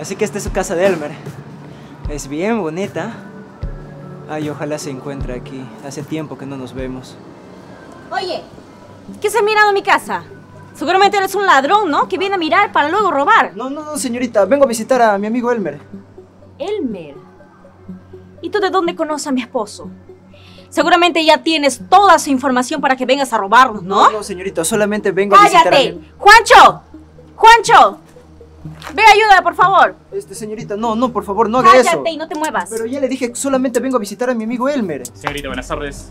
Así que esta es su casa de Elmer. Es bien bonita. Ay, ojalá se encuentre aquí. Hace tiempo que no nos vemos. Oye, ¿qué se ha mirado en mi casa? Seguramente eres un ladrón, ¿no? Que viene a mirar para luego robar. No, no, no, señorita. Vengo a visitar a mi amigo Elmer. Elmer. ¿Y tú de dónde conoces a mi esposo? Seguramente ya tienes toda su información para que vengas a robarnos, ¿no? No, no, señorita. Solamente vengo a visitar a ¡Cállate! ¡Juancho! ¡Juancho! Ve, ayuda, por favor. Este, señorita, no, no, por favor, no haga eso. Cállate y no te muevas. Pero ya le dije que solamente vengo a visitar a mi amigo Elmer. Señorita, buenas tardes.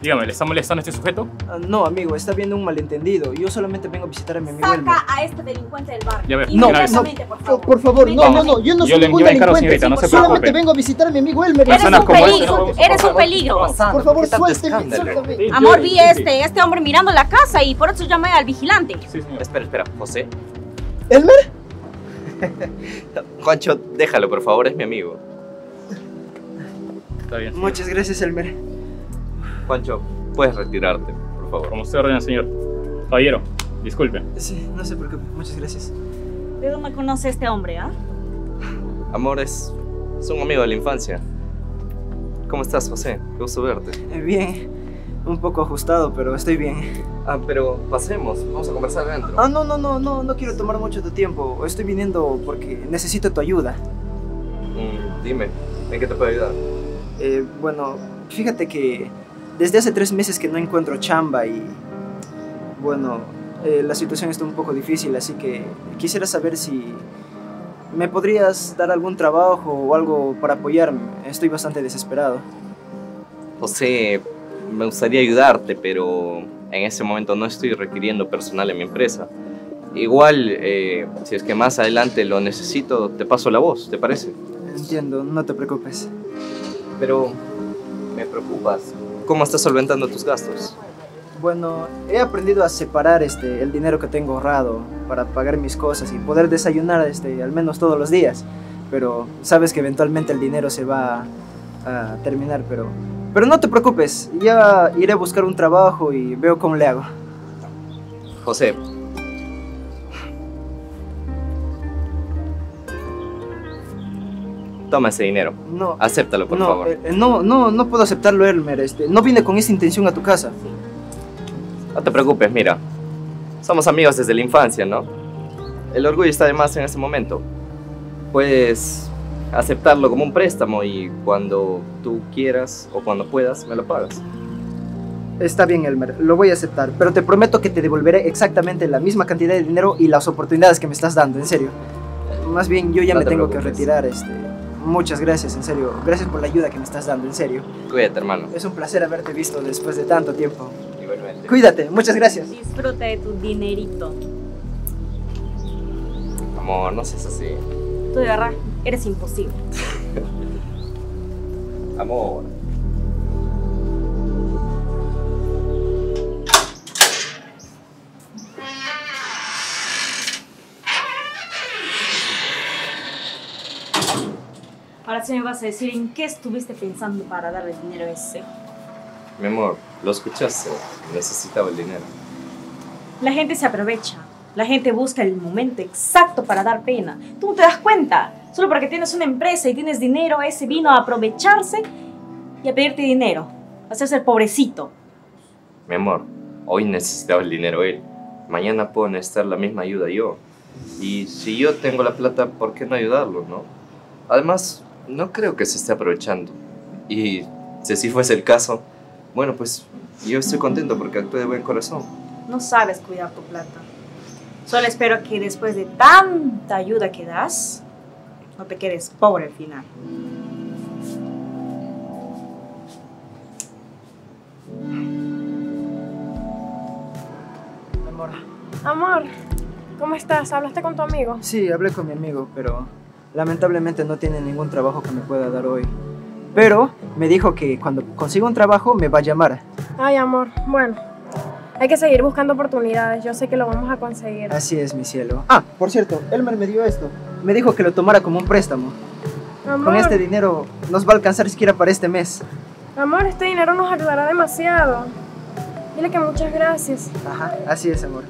Dígame, ¿le está molestando este sujeto? Ah, no, amigo, está viendo un malentendido. Yo solamente vengo a visitar a mi amigo Elmer. Saca a este delincuente del bar. Ya ve, No, Inmediatamente, por favor. por favor, no, no, no, yo no Yo soy le- ningún yo delincuente. señorita, no se solamente vengo a visitar a mi amigo Elmer. Eres un peligro, eres un peligro. Por favor, suélteme, suéltame. Amor, vi este, este hombre mirando la casa y por eso llamé al vigilante. Sí, señor. Espera, espera, José. ¿Elmer? Juancho, déjalo, por favor, es mi amigo. Está bien. señor. Muchas gracias, Elmer. Juancho, puedes retirarte, por favor. Como usted ordena, señor. Caballero, disculpe. Sí, no se preocupe. Muchas gracias. ¿De dónde conoce este hombre, ah? Amor, es, es un amigo de la infancia. ¿Cómo estás, José? Qué gusto verte. Eh, bien, un poco ajustado, pero estoy bien. Ah, pero pasemos, vamos a conversar adentro. Ah, no, no, no, no, no quiero tomar mucho tu tiempo. Estoy viniendo porque necesito tu ayuda. Mm, dime, ¿en qué te puedo ayudar? Eh, bueno, fíjate que desde hace tres meses que no encuentro chamba y bueno, eh, la situación está un poco difícil, así que quisiera saber si me podrías dar algún trabajo o algo para apoyarme. Estoy bastante desesperado. José, me gustaría ayudarte, pero en este momento no estoy requiriendo personal en mi empresa. Igual, eh, si es que más adelante lo necesito, te paso la voz, ¿te parece? Entiendo, no te preocupes. Pero me preocupas. ¿Cómo estás solventando tus gastos? Bueno, he aprendido a separar este, el dinero que tengo ahorrado para pagar mis cosas y poder desayunar este, al menos todos los días. Pero sabes que eventualmente el dinero se va a terminar, pero, pero no te preocupes, ya iré a buscar un trabajo y veo cómo le hago. José. Toma ese dinero. No, Acéptalo, por no, favor. eh, no, no, no puedo aceptarlo, Elmer. Este, no vine con esa intención a tu casa. No te preocupes, mira. Somos amigos desde la infancia, ¿no? El orgullo está de más en este momento. Puedes aceptarlo como un préstamo y cuando tú quieras o cuando puedas, me lo pagas. Está bien, Elmer, lo voy a aceptar, pero te prometo que te devolveré exactamente la misma cantidad de dinero y las oportunidades que me estás dando, en serio. Más bien, yo ya No me te tengo que preocupes. retirar, este. Muchas gracias, en serio. Gracias por la ayuda que me estás dando, en serio. Cuídate, hermano. Es un placer haberte visto después de tanto tiempo. Igualmente. Cuídate, muchas gracias. Disfruta de tu dinerito. Amor, no seas así. Tú de verdad eres imposible. Amor. Ahora sí me vas a decir en qué estuviste pensando para darle el dinero ese. Mi amor, lo escuchaste. Necesitaba el dinero. La gente se aprovecha. La gente busca el momento exacto para dar pena. Tú no te das cuenta. Solo porque tienes una empresa y tienes dinero, ese vino a aprovecharse y a pedirte dinero. A hacerse el pobrecito. Mi amor, hoy necesitaba el dinero él. Mañana puedo necesitar la misma ayuda yo. Y si yo tengo la plata, ¿por qué no ayudarlo, no? Además, no creo que se esté aprovechando. Y si así fuese el caso, bueno, pues yo estoy contento porque actué de buen corazón. No sabes cuidar tu plata. Solo espero que después de tanta ayuda que das, no te quedes pobre al final. Amor. Amor, ¿cómo estás? ¿Hablaste con tu amigo? Sí, hablé con mi amigo, pero lamentablemente no tiene ningún trabajo que me pueda dar hoy. Pero me dijo que cuando consiga un trabajo me va a llamar. Ay, amor, bueno, hay que seguir buscando oportunidades. Yo sé que lo vamos a conseguir. Así es, mi cielo. Ah, por cierto, Elmer me dio esto. Me dijo que lo tomara como un préstamo. Amor, Con este dinero nos va a alcanzar siquiera para este mes. amor, este dinero nos ayudará demasiado. Dile que muchas gracias. Ajá, así es, amor.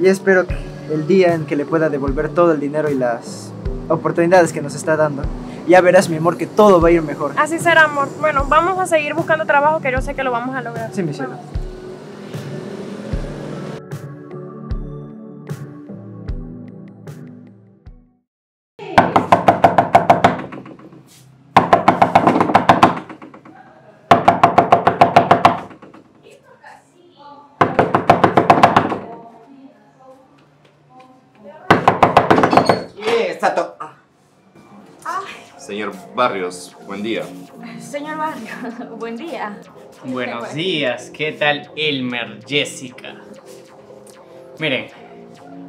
Y espero que el día en que le pueda devolver todo el dinero y las oportunidades que nos está dando. Ya verás, mi amor, que todo va a ir mejor. Así será, amor. Bueno, vamos a seguir buscando trabajo que yo sé que lo vamos a lograr. Sí, mi cielo. Barrios, buen día. Señor Barrio, buen día. Buenos días, ¿qué tal Elmer, Jessica? Miren,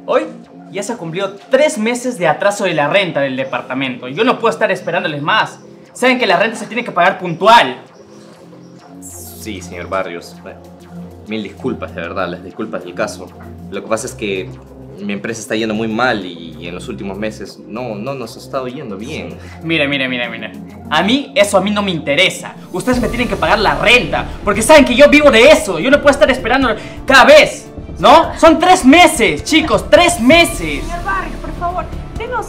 hoy ya se cumplió tres meses de atraso de la renta del departamento. Yo no puedo estar esperándoles más. Saben que la renta se tiene que pagar puntual. Sí, señor Barrios. Bueno, mil disculpas, de verdad, las disculpas del caso. Lo que pasa es que mi empresa está yendo muy mal y, en los últimos meses no, no nos ha estado yendo bien. Mire, mire, mire, mire. A mí eso a mí no me interesa. Ustedes me tienen que pagar la renta. Porque saben que yo vivo de eso. Yo no puedo estar esperando cada vez. ¿No? Son tres meses, chicos, tres meses. Señor Barrio, por favor, denos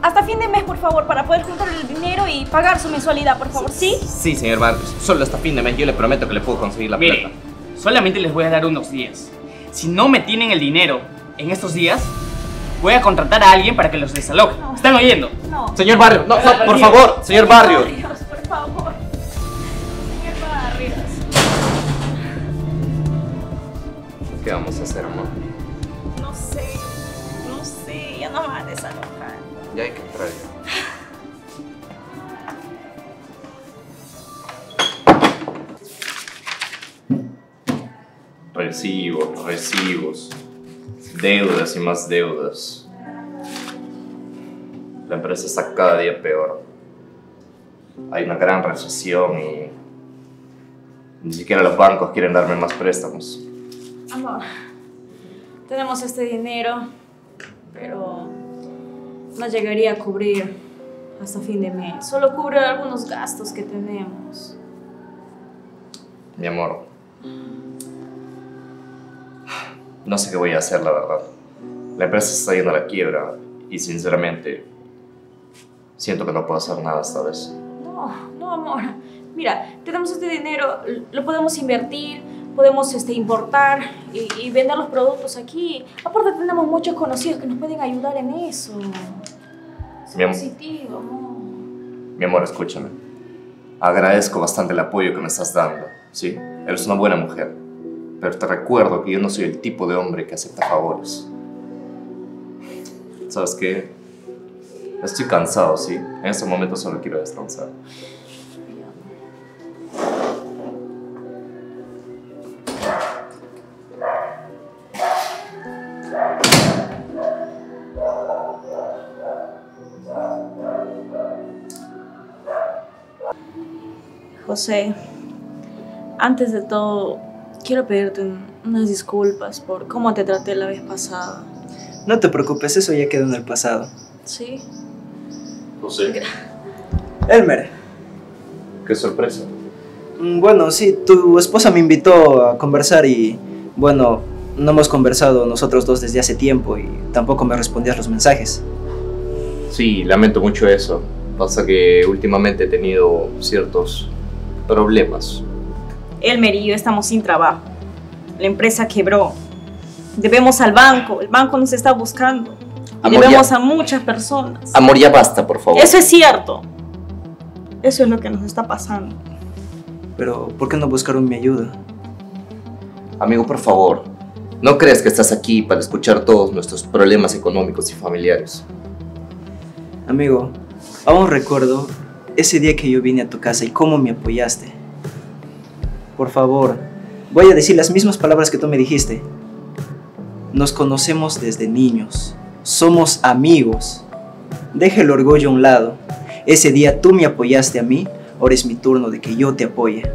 hasta fin de mes, por favor, para poder juntar el dinero y pagar su mensualidad, por favor, ¿sí? Sí, señor Barrios, solo hasta fin de mes yo le prometo que le puedo conseguir la Mire, plata. solamente les voy a dar unos días. Si no me tienen el dinero en estos días, voy a contratar a alguien para que los desaloje. No. ¿Están oyendo? No. Señor Barrios, no, no, por Señor favor, señor Barrios. por favor. Señor Barrios. ¿Qué vamos a hacer, amor? No sé, no sé, ya no me van a desalojar. Ya hay que entrar. Recibos, recibos, deudas y más deudas. La empresa está cada día peor. Hay una gran recesión y ni siquiera los bancos quieren darme más préstamos. Amor, tenemos este dinero, pero no llegaría a cubrir hasta fin de mes. Solo cubre algunos gastos que tenemos. Mi amor, no sé qué voy a hacer, la verdad. La empresa está yendo a la quiebra y sinceramente siento que no puedo hacer nada esta vez. No, no, amor. Mira, tenemos este dinero, lo podemos invertir, podemos este, importar y, y vender los productos aquí. Aparte tenemos muchos conocidos que nos pueden ayudar en eso. Es Mi positivo, amor. Mi amor, escúchame. Agradezco bastante el apoyo que me estás dando, ¿sí? Eres una buena mujer. Pero te recuerdo que yo no soy el tipo de hombre que acepta favores. ¿Sabes qué? Estoy cansado, ¿sí? En este momento solo quiero descansar. José, antes de todo, quiero pedirte un- unas disculpas por cómo te traté la vez pasada. No te preocupes, eso ya quedó en el pasado. ¿Sí? José, Elmer, qué sorpresa. mm, bueno, sí, tu esposa me invitó a conversar y, bueno, no hemos conversado nosotros dos desde hace tiempo y tampoco me respondías los mensajes. Sí, lamento mucho eso. Pasa que últimamente he tenido ciertos problemas. Elmer y yo estamos sin trabajo. La empresa quebró. Debemos al banco. El banco nos está buscando. Amor, debemos ya- a muchas personas. Amor, ya basta, por favor. Eso es cierto. Eso es lo que nos está pasando. Pero, ¿por qué no buscaron mi ayuda? Amigo, por favor, no crees que estás aquí para escuchar todos nuestros problemas económicos y familiares. Amigo, aún recuerdo ese día que yo vine a tu casa y cómo me apoyaste. Por favor, voy a decir las mismas palabras que tú me dijiste. Nos conocemos desde niños. Somos amigos. Deja el orgullo a un lado. Ese día tú me apoyaste a mí, ahora es mi turno de que yo te apoye.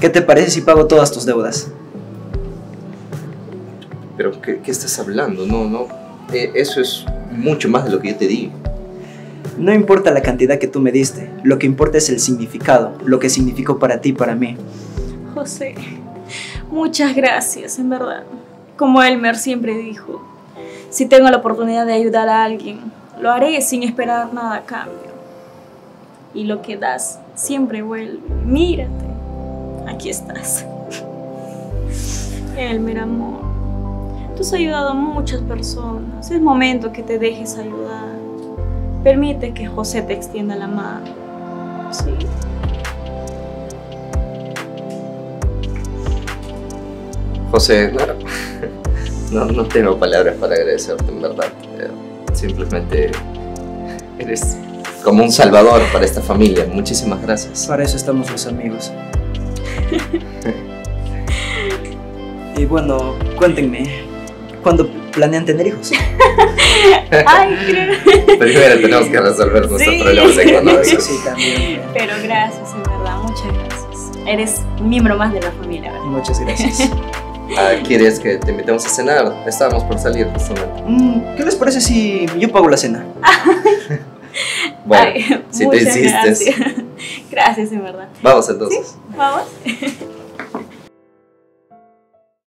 ¿Qué te parece si pago todas tus deudas? Pero, ¿qué, qué estás hablando? No, no. Eh, eso es mucho más de lo que yo te di. No importa la cantidad que tú me diste, lo que importa es el significado, lo que significó para ti y para mí. José, muchas gracias, en verdad. Como Elmer siempre dijo, si tengo la oportunidad de ayudar a alguien, lo haré sin esperar nada a cambio. Y lo que das siempre vuelve. Mírate, aquí estás. Elmer, amor, tú has ayudado a muchas personas. Es momento que te dejes ayudar. Permite que José te extienda la mano. Sí. José, no, no tengo palabras para agradecerte, en verdad. Eh, Simplemente eres como un salvador para esta familia. Muchísimas gracias. Para eso estamos los amigos. y bueno, cuéntenme, ¿cuándo planean tener hijos? Ay, creo. Primero tenemos que resolver nuestros Sí. problemas económicos. sí, también. Pero gracias, en verdad, muchas gracias. Eres miembro más de la familia, ¿verdad? Muchas gracias. Ah, ¿Quieres que te invitemos a cenar? Estábamos por salir justamente. Mm, ¿Qué les parece si yo pago la cena? Bueno, Ay, si te insistes. Gracias. gracias, en verdad. Vamos entonces. Vamos.